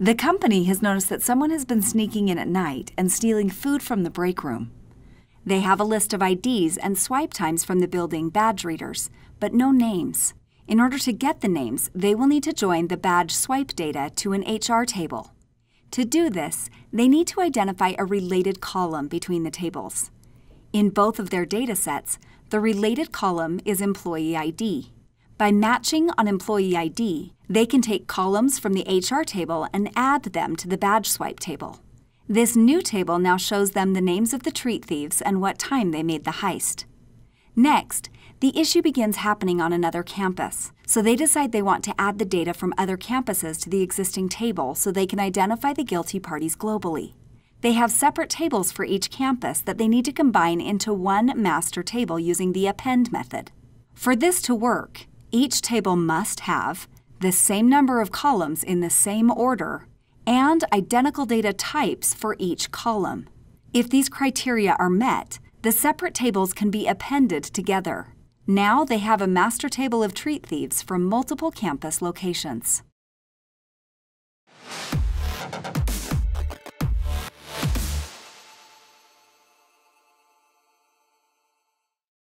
The company has noticed that someone has been sneaking in at night and stealing food from the break room. They have a list of IDs and swipe times from the building badge readers, but no names. In order to get the names, they will need to join the badge swipe data to an HR table. To do this, they need to identify a related column between the tables. In both of their data sets, the related column is Employee ID. By matching on Employee ID, they can take columns from the HR table and add them to the badge swipe table. This new table now shows them the names of the treat thieves and what time they made the heist. Next, the issue begins happening on another campus, so they decide they want to add the data from other campuses to the existing table so they can identify the guilty parties globally. They have separate tables for each campus that they need to combine into one master table using the append method. For this to work, each table must have the same number of columns in the same order and identical data types for each column. If these criteria are met, the separate tables can be appended together. Now they have a master table of treat thieves from multiple campus locations.